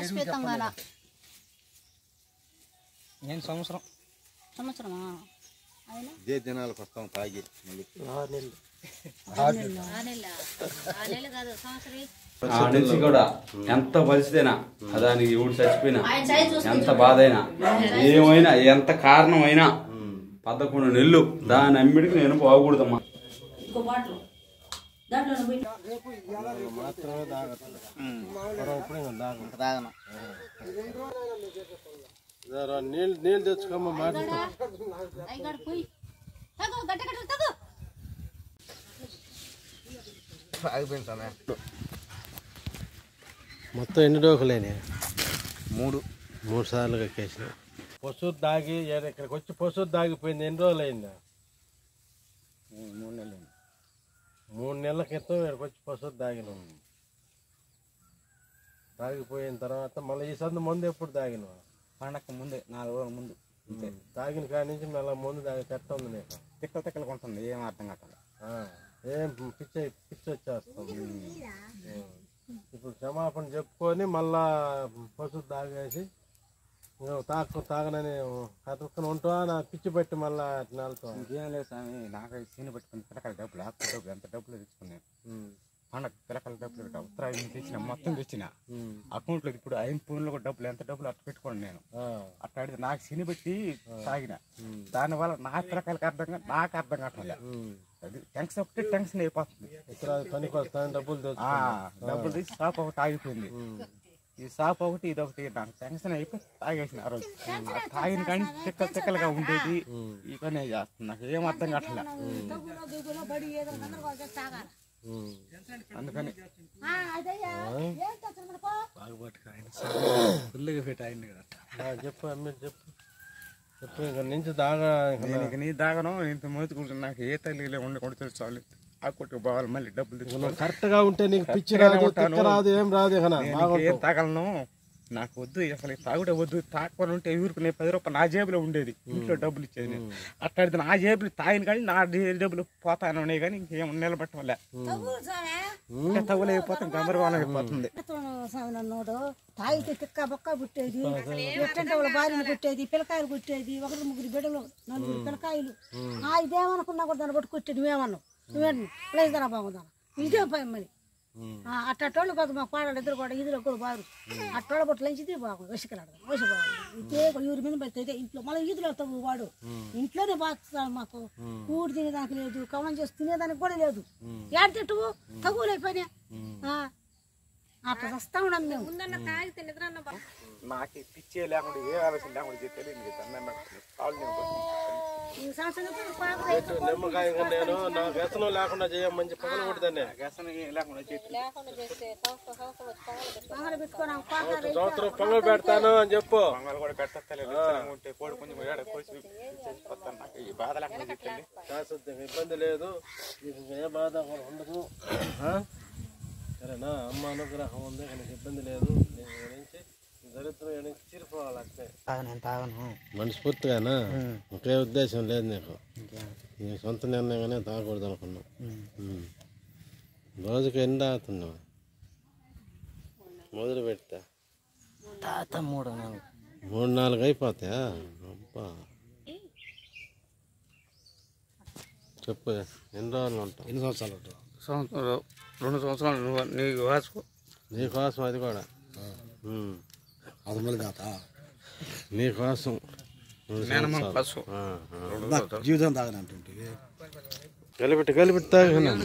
శాశ్వతంగాన? నేను సంవత్సరం? సంవత్సరమా? అయినా? ఇదే దినాలకు వస్తాం తాగి నుంచి కూడా ఎంత పరిస్థితైనా దానికి ఎవడు చచ్చిపోయినా ఆయన సైజ్ చూస్తే ఎంత బాధ అయినా ఏమైనా ఎంత కారణమైనా పదకొండు నెలలు దాని అమ్మిడికి నేను బాగకూడదమ్మా ఇంకో బాటిల్ దాంట్లో పోయి తాగను నీళ్ళు నీళ్ళు తెచ్చుకోమ్మ మొత్తం ఎన్ని డోకులేని మూడు. మూడు సార్లు ఎక్కేసిన పశువు దాగి ఇక్కడికి వచ్చి పశువు దాగిపోయింది ఎన్ని రోజులు అయిందా మూడు నెలలు మూడు నెలల క్రితం ఇక్కడికి వచ్చి పశువు దాగిన. తాగిపోయిన తర్వాత మళ్ళీ ఈ సందు ముందు ఎప్పుడు తాగిన పండగ ముందే నాలుగు రోజుల ముందు. అంతే తాగిన కాడి నుంచి మళ్ళీ ముందు తాగి చెత్త ఉంది నీకు? తిక్కలు తిక్కలు ఉంటుంది ఏం అర్థం ఆ, ఏం పిచ్చి పిచ్చి వచ్చేస్తాం ఇప్పుడు క్షమాపణ చెప్పుకొని మళ్ళా పశువు తాగేసి నువ్వు తాకు తాగనని కతుక్కుని ఉంటావా? నా పిచ్చి పెట్టి మళ్ళా నెలతో. ఇంకేం లేదు స్వామి నాకు సీని పెట్టుకుని పిల్లకాయల డబ్బులు ఆకు డబ్బులు ఎంత డబ్బులు తెచ్చుకున్నాను పండగ పిల్లకాయల డబ్బులు ఉత్తరాయం తెచ్చిన మొత్తం తెచ్చిన. అకౌంట్లో ఇప్పుడు ఐదు ఫోన్లో కూడా డబ్బులు ఎంత డబ్బులు అట్లా పెట్టుకోండి నేను. అట్లా అడిగితే నాకు సిని పెట్టి తాగిన. దానివల్ల నా పిల్లకాయలకు అర్థం నాకు అర్థం కావట్లేదు. అది టెన్షన్ ఒకటి టెన్షన్ అయిపోతుంది. డబ్బులు ఆ, డబ్బులు తీసి షాప్ ఒకటి ఆగిపోయింది. ఈ షాప్ ఒకటి ఇది ఒకటి నాకు టెన్షన్ అయిపోయి తాగేసిన ఆ రోజు. తాగిన కానీ తిక్కలు తిక్కలుగా ఉండేది. ఈ పని చేస్తుంది. నాకు ఏం అర్థం కావట్లే. అందుకని చెప్పు అమ్మ చెప్పు. చెప్పు ఇక్కడ నుంచి దాగా నేను ఇక నీ దాగను ఇంత మోతుకుంటున్నా నాకు ఏ తల్లి ఉండి కొడుతుంది చాలు. ఆ కొట్టుకు పోవాలి మళ్ళీ డబ్బులు తెచ్చుకోవాలి. కరెక్ట్గా ఉంటే నీకు పిచ్చి రాదు తిక్క రాదు ఏం రాదు ఏం తాగలను? నాకు వద్దు అసలు తాగుడే వద్దు. తాకపోని ఉంటే ఊరుకునే పది రూపాయలు నా జేబులో ఉండేది. ఇంట్లో డబ్బులు ఇచ్చేది నేను. అట్లా అడిగితే నా జేబులు తాగిన కానీ నా డబ్బులు పోతాను ఉన్నాయి కానీ ఇంకేం నిలబెట్టలే తగులైపోతాం గందరగోళం అయిపోతుంది. నోడు తాగితే తిక్క బొక్క పుట్టేది. ఎట్టంటే వాళ్ళ భార్యను పుట్టేది పిల్లకాయలు పుట్టేది ఒకటి ముగ్గురు బిడ్డలు నలుగురు పిల్లకాయలు. ఆ ఇదేమనుకున్నా కూడా దాన్ని బట్టి కుట్టి నువ్వేమన్నావు నువ్వేం ప్లేస్ ధర బాగుందా ఇదే పని మరి. అట్టోళ్ళు కాదు మా పాడలు ఇద్దరు కూడా ఇదిలో కూడా బారు అట్టోళ్ళ బొట్టు లంచితే బాగుంది వసికలాడు వసి బాగుంది. ఇదే ఊరి మీద పెడితే ఇట్లా మళ్ళీ ఈదులో తగ్గు వాడు. ఇంట్లోనే బాగుతాడు మాకు. కూడి తినేదానికి లేదు కవనం చేసి తినేదానికి కూడా లేదు. ఏడు తిట్టు తగులైపోయినా అట్లా వస్తా ఉన్నాం మేము. నాకు పిచ్చే లేకుండా ఏ ఆలోచన లేకుండా తెలియదు. నేను పాప నిమ్మకాయ నేను నా వ్యసనం లేకుండా చేయ మంచి పగల కొడుతానే సంవత్సరం పొంగల్ పెడతాను అని చెప్పు. ఇబ్బంది లేదు. నీకు ఏ బాధ కూడా ఉండదు? సరేనా? అమ్మ అనుగ్రహం ఉంది నీకు ఇబ్బంది లేదు. నీకు గురించి దరిద్రం నుంచి తీరిపోవాలి అంతే తాగను తాగను. మనస్ఫూర్తిగానా? ఒకే ఉద్దేశం లేదు నీకు. నీ సొంత నిర్ణయంగానే తాగకూడదు అనుకున్నావు. ఉమ్. రోజుకి ఎన్ని తాగుతున్నావు? మొదలు పెడతా. తాత మూడు నెలలు మూడు నాలుగు అయిపోతాయా? అబ్బా. చెప్పు ఎన్ని రోజులు ఉంటావు? ఎన్ని సంవత్సరాలు ఉంటావు? సంవత్సరం రెండు సంవత్సరాలు నీకు వాసుకో. నీకోసం అది కూడా. ఉమ్. అది మళ్ళీ తాత నీకోసం. పసు. జీవితం తాగనంటుంటే. కలిపెట్టి కలిపెట్టి తాగినాను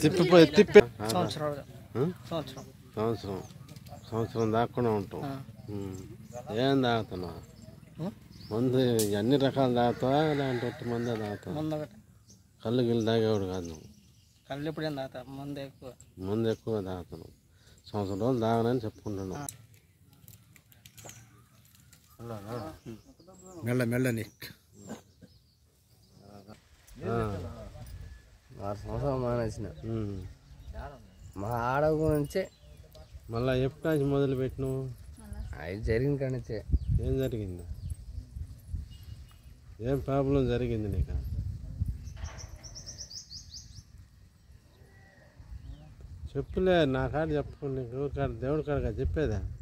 తిప్పిపోయి తిప్పి? సంవత్సరం సంవత్సరం. దాక్కుండా ఉంటాం. ఏం తాగుతున్నావు మందు అన్ని రకాలు తాగుతావా లేదంటే ఒట్టి మందే తాగుతావా ఒకటి. కళ్ళు గిల్లు తాగేవాడు కాదు నువ్వు. కళ్ళు ఇప్పుడు ఏం తాత ముందు ఎక్కువ. ముందు ఎక్కువ తాగుతున్నావు సంవత్సరం రోజులు తాగనని చెప్పుకుంటున్నావు. మెల్ల మెల్లని ఆరు సంవత్సరాలు మానేసిన. మా ఆడ గురించే. మళ్ళా ఎప్పుడు నుంచి మొదలు పెట్టినావు? అది జరిగిన కానిచ్చే ఏం జరిగింది? ఏం ప్రాబ్లం జరిగింది నీకు? చెప్పులే నా కాడ చెప్పుకో నీకు. కాడ దేవుడి కాడ చెప్పేదా?